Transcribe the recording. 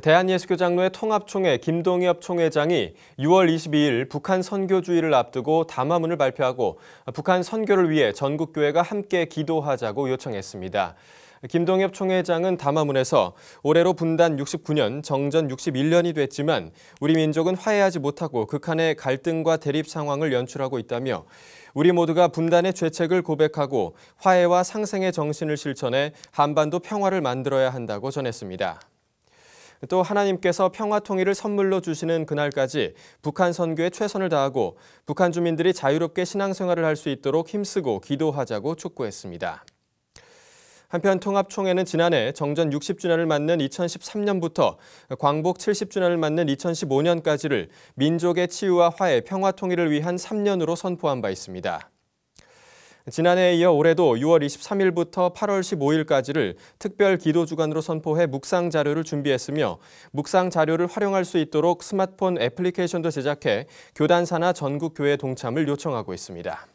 대한예수교장로회 통합총회 김동엽 총회장이 6월 22일 북한 선교주의를 앞두고 담화문을 발표하고 북한 선교를 위해 전국교회가 함께 기도하자고 요청했습니다. 김동엽 총회장은 담화문에서 올해로 분단 69년, 정전 61년이 됐지만 우리 민족은 화해하지 못하고 극한의 갈등과 대립 상황을 연출하고 있다며 우리 모두가 분단의 죄책을 고백하고 화해와 상생의 정신을 실천해 한반도 평화를 만들어야 한다고 전했습니다. 또 하나님께서 평화 통일을 선물로 주시는 그날까지 북한 선교에 최선을 다하고 북한 주민들이 자유롭게 신앙생활을 할 수 있도록 힘쓰고 기도하자고 촉구했습니다. 한편 통합총회는 지난해 정전 60주년을 맞는 2013년부터 광복 70주년을 맞는 2015년까지를 민족의 치유와 화해, 평화 통일을 위한 3년으로 선포한 바 있습니다. 지난해에 이어 올해도 6월 23일부터 8월 15일까지를 특별 기도 주간으로 선포해 묵상 자료를 준비했으며 묵상 자료를 활용할 수 있도록 스마트폰 애플리케이션도 제작해 교단사나 전국 교회 동참을 요청하고 있습니다.